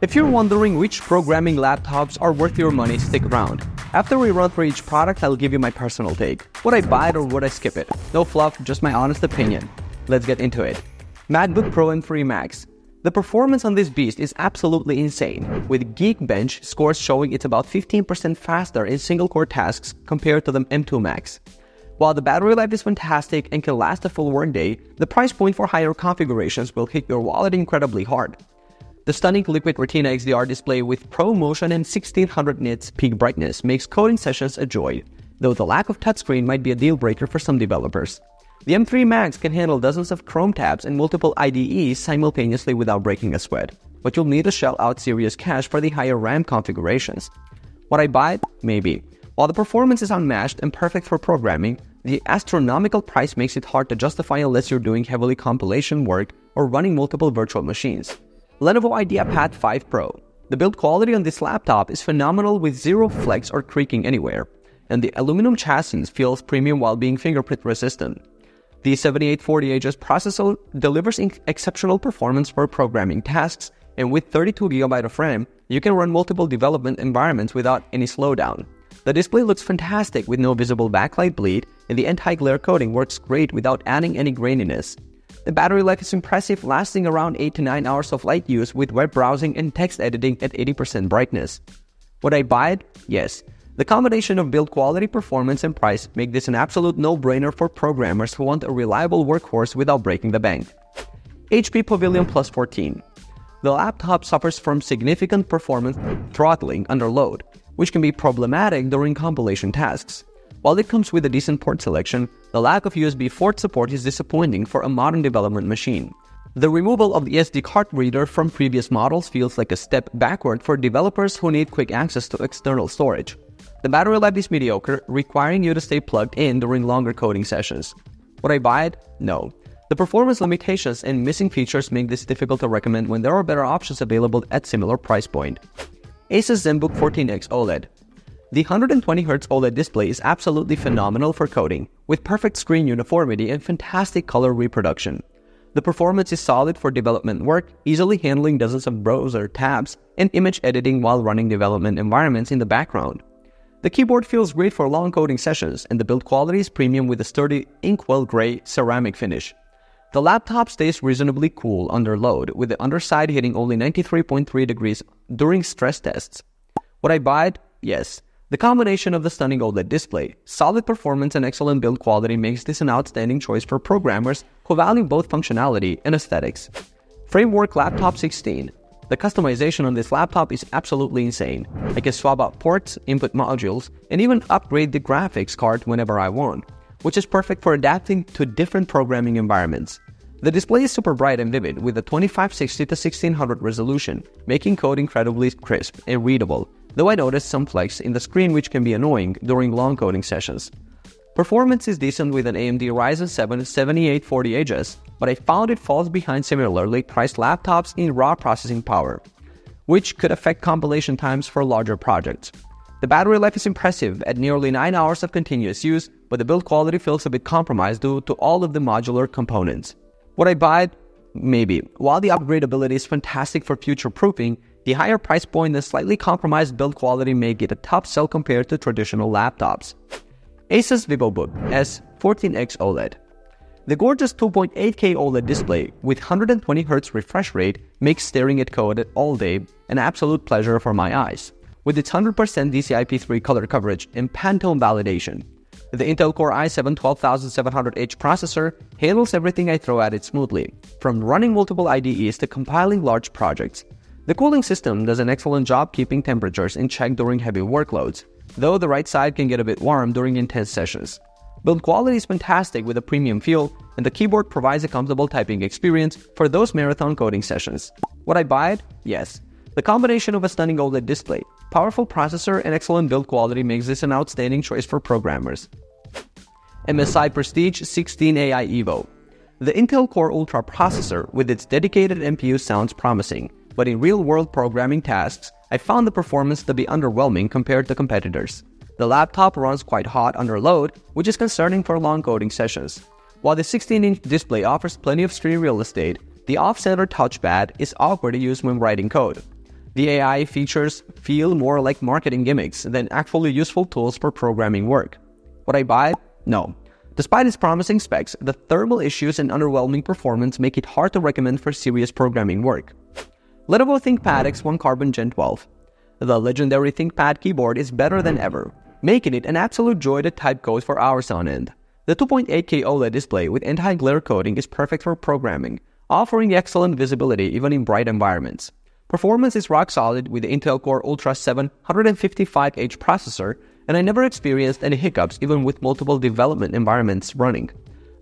If you're wondering which programming laptops are worth your money, stick around. After we run through each product, I'll give you my personal take. Would I buy it or would I skip it? No fluff, just my honest opinion. Let's get into it. MacBook Pro M3 Max. The performance on this beast is absolutely insane, with Geekbench scores showing it's about 15% faster in single core tasks compared to the M2 Max. While the battery life is fantastic and can last a full workday, the price point for higher configurations will hit your wallet incredibly hard. The stunning Liquid Retina XDR display with Pro Motion and 1600 nits peak brightness makes coding sessions a joy, though the lack of touchscreen might be a deal breaker for some developers. The M3 Max can handle dozens of Chrome tabs and multiple IDEs simultaneously without breaking a sweat, but you'll need to shell out serious cash for the higher RAM configurations. What I buy? Maybe. While the performance is unmatched and perfect for programming, the astronomical price makes it hard to justify unless you're doing heavily compilation work or running multiple virtual machines. Lenovo IdeaPad 5 Pro. The build quality on this laptop is phenomenal with zero flex or creaking anywhere, and the aluminum chassis feels premium while being fingerprint resistant. The 7840HS processor delivers exceptional performance for programming tasks, and with 32GB of RAM, you can run multiple development environments without any slowdown. The display looks fantastic with no visible backlight bleed, and the anti-glare coating works great without adding any graininess. The battery life is impressive, lasting around 8 to 9 hours of light use with web browsing and text editing at 80% brightness. Would I buy it? Yes. The combination of build quality, performance, and price make this an absolute no-brainer for programmers who want a reliable workhorse without breaking the bank. HP Pavilion Plus 14. The laptop suffers from significant performance throttling under load, which can be problematic during compilation tasks. While it comes with a decent port selection, the lack of USB port support is disappointing for a modern development machine. The removal of the SD card reader from previous models feels like a step backward for developers who need quick access to external storage. The battery life is mediocre, requiring you to stay plugged in during longer coding sessions. Would I buy it? No. The performance limitations and missing features make this difficult to recommend when there are better options available at similar price point. Asus ZenBook 14X OLED the 120Hz OLED display is absolutely phenomenal for coding, with perfect screen uniformity and fantastic color reproduction. The performance is solid for development work, easily handling dozens of browser tabs and image editing while running development environments in the background. The keyboard feels great for long coding sessions, and the build quality is premium with a sturdy inkwell gray ceramic finish. The laptop stays reasonably cool under load, with the underside hitting only 93.3 degrees during stress tests. Would I buy it? Yes. The combination of the stunning OLED display, solid performance, and excellent build quality makes this an outstanding choice for programmers who value both functionality and aesthetics. Framework Laptop 16. The customization on this laptop is absolutely insane. I can swap out ports, input modules, and even upgrade the graphics card whenever I want, which is perfect for adapting to different programming environments. The display is super bright and vivid with a 2560 to 1600 resolution, making code incredibly crisp and readable, though I noticed some flex in the screen which can be annoying during long coding sessions. Performance is decent with an AMD Ryzen 7 7840HS, but I found it falls behind similarly priced laptops in raw processing power, which could affect compilation times for larger projects. The battery life is impressive at nearly 9 hours of continuous use, but the build quality feels a bit compromised due to all of the modular components. Would I buy it? Maybe. While the upgradability is fantastic for future proofing, the higher price point and slightly compromised build quality make it a top sell compared to traditional laptops. Asus VivoBook S14X OLED The gorgeous 2.8K OLED display with 120Hz refresh rate makes staring at code all day an absolute pleasure for my eyes. With its 100% DCI-P3 color coverage and Pantone validation, the Intel Core i7 12700H processor handles everything I throw at it smoothly, from running multiple IDEs to compiling large projects. The cooling system does an excellent job keeping temperatures in check during heavy workloads, though the right side can get a bit warm during intense sessions. Build quality is fantastic with a premium feel, and the keyboard provides a comfortable typing experience for those marathon coding sessions. Would I buy it? Yes. The combination of a stunning OLED display, powerful processor, and excellent build quality makes this an outstanding choice for programmers. MSI Prestige 16AI Evo The Intel Core Ultra processor with its dedicated NPU sounds promising, but in real world programming tasks, I found the performance to be underwhelming compared to competitors. The laptop runs quite hot under load, which is concerning for long coding sessions. While the 16 inch display offers plenty of screen real estate, the off center touchpad is awkward to use when writing code. The AI features feel more like marketing gimmicks than actually useful tools for programming work. Would I buy? No. Despite its promising specs, the thermal issues and underwhelming performance make it hard to recommend for serious programming work. Lenovo ThinkPad X1 Carbon Gen 12. The legendary ThinkPad keyboard is better than ever, making it an absolute joy to type code for hours on end. The 2.8K OLED display with anti-glare coating is perfect for programming, offering excellent visibility even in bright environments. Performance is rock solid with the Intel Core Ultra 7 155H processor, and I never experienced any hiccups even with multiple development environments running.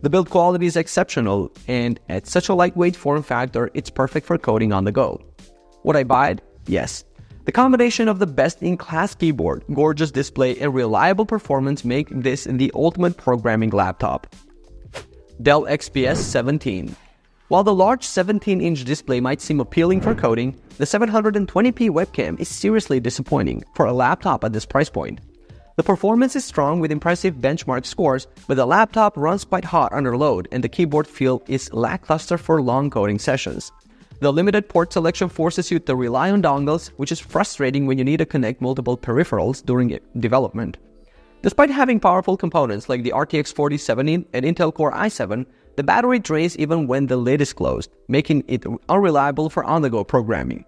The build quality is exceptional, and at such a lightweight form factor, it's perfect for coding on the go. Would I buy it? Yes. The combination of the best in class keyboard, gorgeous display, and reliable performance make this the ultimate programming laptop. Dell XPS 17. While the large 17 inch display might seem appealing for coding, the 720p webcam is seriously disappointing for a laptop at this price point. The performance is strong with impressive benchmark scores, but the laptop runs quite hot under load and the keyboard feel is lackluster for long coding sessions. The limited port selection forces you to rely on dongles, which is frustrating when you need to connect multiple peripherals during development. Despite having powerful components like the RTX 4070 and Intel Core i7, the battery drains even when the lid is closed, making it unreliable for on-the-go programming.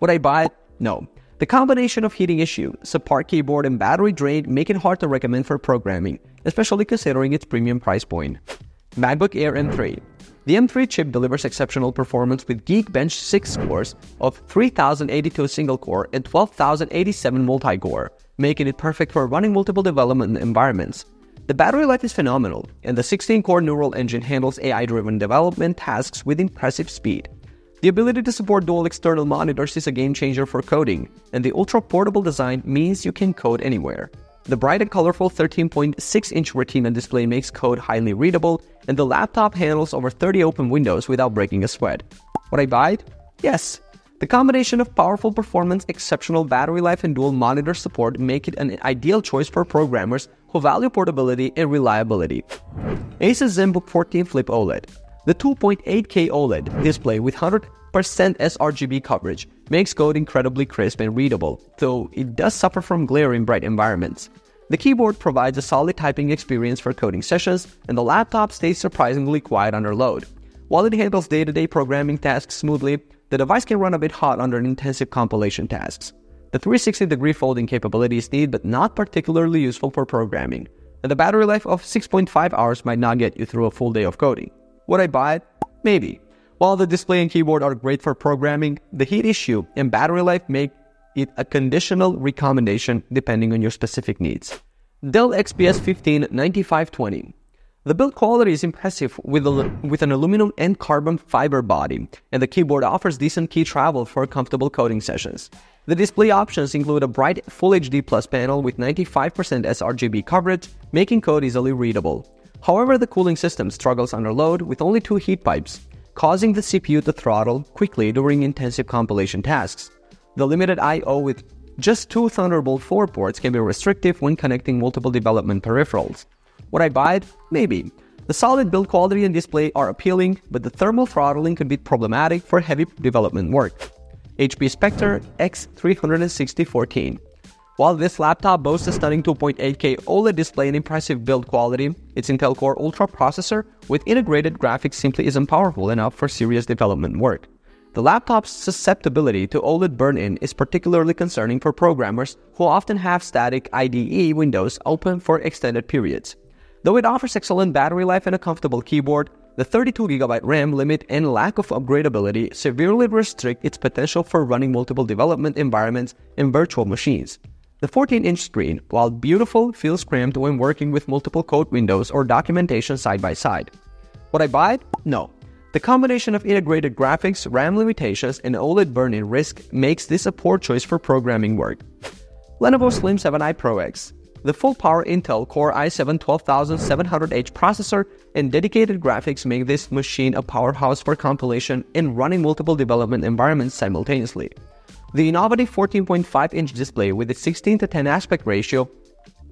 Would I buy it? No. The combination of heating issue, support keyboard, and battery drain make it hard to recommend for programming, especially considering its premium price point. MacBook Air M3. The M3 chip delivers exceptional performance with Geekbench 6 cores of 3082 single core and 12087 multi core, making it perfect for running multiple development environments. The battery life is phenomenal, and the 16 core neural engine handles AI driven development tasks with impressive speed. The ability to support dual external monitors is a game changer for coding, and the ultra portable design means you can code anywhere. The bright and colorful 13.6 inch Retina display makes code highly readable, and the laptop handles over 30 open windows without breaking a sweat. Would I buy it? Yes. The combination of powerful performance, exceptional battery life, and dual monitor support make it an ideal choice for programmers who value portability and reliability. Asus ZenBook 14 Flip OLED. The 2.8K OLED display with 100% sRGB coverage makes code incredibly crisp and readable, though it does suffer from glare in bright environments. The keyboard provides a solid typing experience for coding sessions, and the laptop stays surprisingly quiet under load. While it handles day to day programming tasks smoothly, the device can run a bit hot under intensive compilation tasks. The 360 degree folding capability is neat but not particularly useful for programming, and the battery life of 6.5 hours might not get you through a full day of coding. Would I buy it? Maybe. While the display and keyboard are great for programming, the heat issue and battery life make it a conditional recommendation depending on your specific needs. Dell XPS 15 9520. The build quality is impressive with, a, with an aluminum and carbon fiber body, and the keyboard offers decent key travel for comfortable coding sessions. The display options include a bright Full HD Plus panel with 95% sRGB coverage, making code easily readable. However, the cooling system struggles under load with only two heat pipes, causing the CPU to throttle quickly during intensive compilation tasks. The limited I.O. with just two Thunderbolt 4 ports can be restrictive when connecting multiple development peripherals. Would I buy it? Maybe. The solid build quality and display are appealing, but the thermal throttling could be problematic for heavy development work. HP Spectre X360 14 while this laptop boasts a stunning 2.8K OLED display and impressive build quality, its Intel Core Ultra processor with integrated graphics simply isn't powerful enough for serious development work. The laptop's susceptibility to OLED burn-in is particularly concerning for programmers who often have static IDE windows open for extended periods. Though it offers excellent battery life and a comfortable keyboard, the 32GB RAM limit and lack of upgradability severely restrict its potential for running multiple development environments in virtual machines. The 14 inch screen, while beautiful, feels cramped when working with multiple code windows or documentation side by side. Would I buy it? No. The combination of integrated graphics, RAM limitations, and OLED burn in risk makes this a poor choice for programming work. Lenovo Slim 7i Pro X. The full power Intel Core i7 12700H processor and dedicated graphics make this machine a powerhouse for compilation and running multiple development environments simultaneously. The innovative 14.5 inch display with its 16 to 10 aspect ratio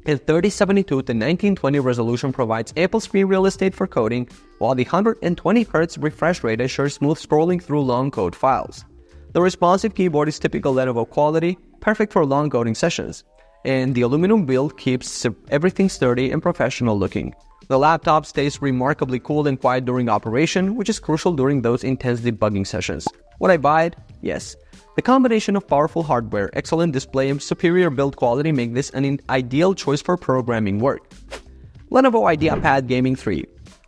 and 3072 to 1920 resolution provides ample screen real estate for coding, while the 120Hz refresh rate ensures smooth scrolling through long code files. The responsive keyboard is typical Lenovo quality, perfect for long coding sessions. And the aluminum build keeps everything sturdy and professional looking. The laptop stays remarkably cool and quiet during operation, which is crucial during those intense debugging sessions. Would I buy it? Yes. The combination of powerful hardware, excellent display, and superior build quality make this an ideal choice for programming work. Lenovo IdeaPad Gaming 3.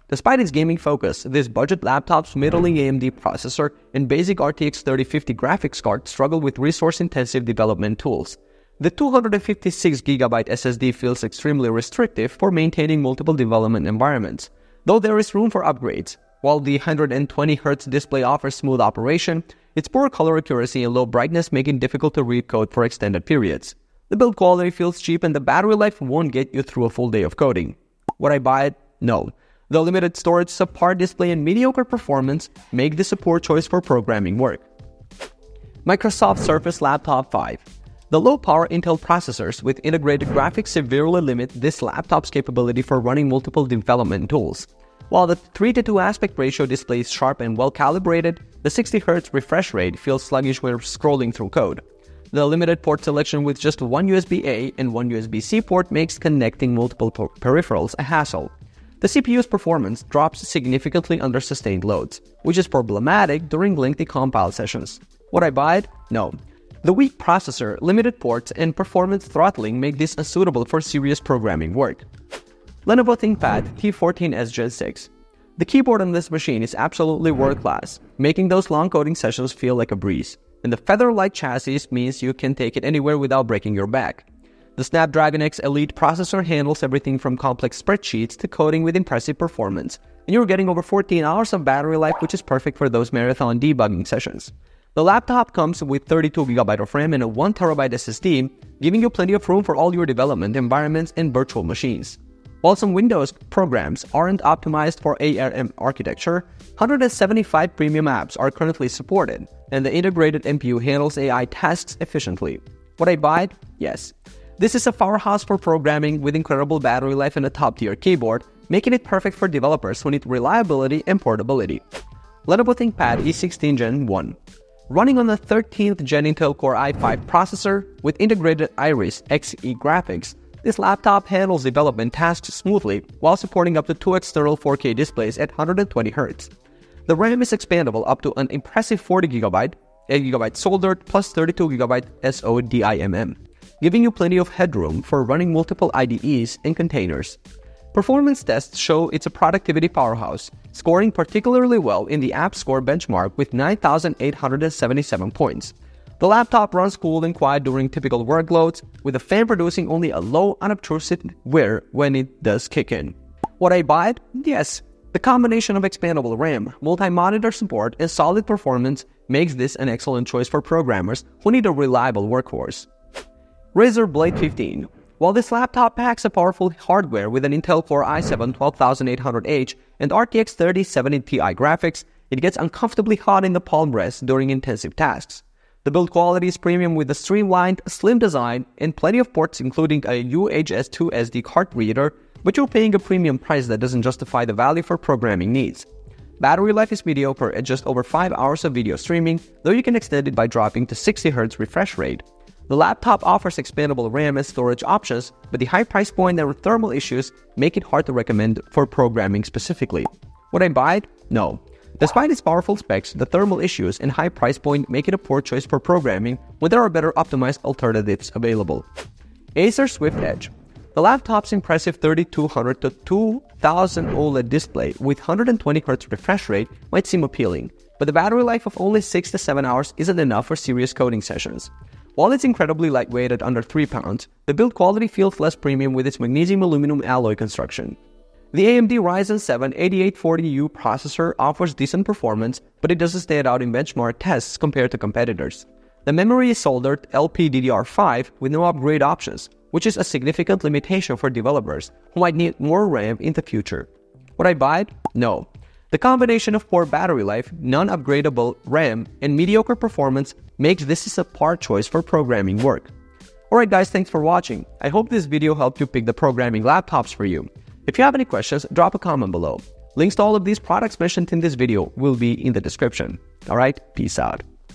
Despite its gaming focus, this budget laptop's middling AMD processor and basic RTX 3050 graphics card struggle with resource-intensive development tools. The 256GB SSD feels extremely restrictive for maintaining multiple development environments, though there is room for upgrades. While the 120Hz display offers smooth operation, its poor color accuracy and low brightness make it difficult to read code for extended periods. The build quality feels cheap and the battery life won't get you through a full day of coding. Would I buy it? No. The limited storage, subpar display, and mediocre performance make this a poor choice for programming work. Microsoft Surface Laptop 5 the low-power Intel processors with integrated graphics severely limit this laptop's capability for running multiple development tools. While the 3 to 2 aspect ratio display is sharp and well calibrated, the 60Hz refresh rate feels sluggish when scrolling through code. The limited port selection with just one USB A and one USB C port makes connecting multiple peripherals a hassle. The CPU's performance drops significantly under sustained loads, which is problematic during lengthy compile sessions. Would I buy it? No. The weak processor, limited ports, and performance throttling make this unsuitable for serious programming work. Lenovo ThinkPad T14S Gen 6. The keyboard on this machine is absolutely world class, making those long coding sessions feel like a breeze. And the feather-like chassis means you can take it anywhere without breaking your back. The Snapdragon X Elite processor handles everything from complex spreadsheets to coding with impressive performance, and you're getting over 14 hours of battery life, which is perfect for those marathon debugging sessions. The laptop comes with 32GB of RAM and a 1TB SSD, giving you plenty of room for all your development environments and virtual machines. While some Windows programs aren't optimized for ARM architecture, 175 premium apps are currently supported, and the integrated NPU handles AI tasks efficiently. Would I buy it? Yes. This is a powerhouse for programming with incredible battery life and a top tier keyboard, making it perfect for developers who need reliability and portability. Lenovo ThinkPad E16 Gen 1 Running on the 13th Gen Intel Core i5 processor with integrated Iris Xe graphics, this laptop handles development tasks smoothly while supporting up to two external 4K displays at 120Hz. The RAM is expandable up to an impressive 40GB, 8GB soldered plus 32GB SODIMM, giving you plenty of headroom for running multiple IDEs and containers. Performance tests show it's a productivity powerhouse, scoring particularly well in the App Score benchmark with 9,877 points. The laptop runs cool and quiet during typical workloads, with the fan producing only a low, unobtrusive whir when it does kick in. Would I buy it? Yes. The combination of expandable RAM, multi-monitor support, and solid performance makes this an excellent choice for programmers who need a reliable workhorse. Razer Blade 15 while this laptop packs a powerful hardware with an Intel Core i7 12800H and RTX 3070 Ti graphics, it gets uncomfortably hot in the palm rest during intensive tasks. The build quality is premium with a streamlined, slim design and plenty of ports including a UHS 2 SD card reader, but you're paying a premium price that doesn't justify the value for programming needs. Battery life is mediocre at just over 5 hours of video streaming, though you can extend it by dropping to 60Hz refresh rate. The laptop offers expandable RAM and storage options, but the high price point and thermal issues make it hard to recommend for programming specifically. Would I buy it? No. Despite its powerful specs, the thermal issues and high price point make it a poor choice for programming when there are better optimized alternatives available. Acer Swift Edge. The laptop's impressive 3200 to 2000 OLED display with 120Hz refresh rate might seem appealing, but the battery life of only 6 to 7 hours isn't enough for serious coding sessions. While it's incredibly lightweight at under 3 pounds, the build quality feels less premium with its magnesium aluminum alloy construction. The AMD Ryzen 7 8840U processor offers decent performance, but it doesn't stand out in benchmark tests compared to competitors. The memory is soldered LPDDR5 with no upgrade options, which is a significant limitation for developers who might need more RAM in the future. Would I buy it? No. The combination of poor battery life, non-upgradable RAM, and mediocre performance makes this a part choice for programming work. Alright guys, thanks for watching. I hope this video helped you pick the programming laptops for you. If you have any questions, drop a comment below. Links to all of these products mentioned in this video will be in the description. Alright, peace out.